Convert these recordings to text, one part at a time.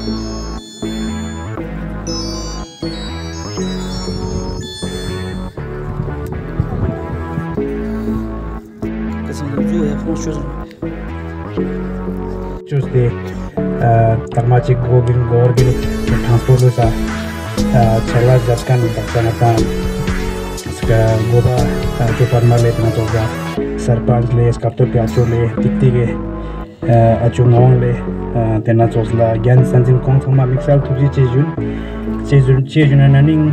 Kasi zo ya kong shoes. Tuesday, tarmachi gogin gorgin transport sa chala jaskan baksana ta ska goba to parmale tna toga sarpanch le skapto pyacho le tikti ge achu ngawang le tena tsosla gyan sanzin kong tsangma miksal tupsi che jun che jun che jun ananing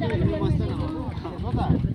Y el problema.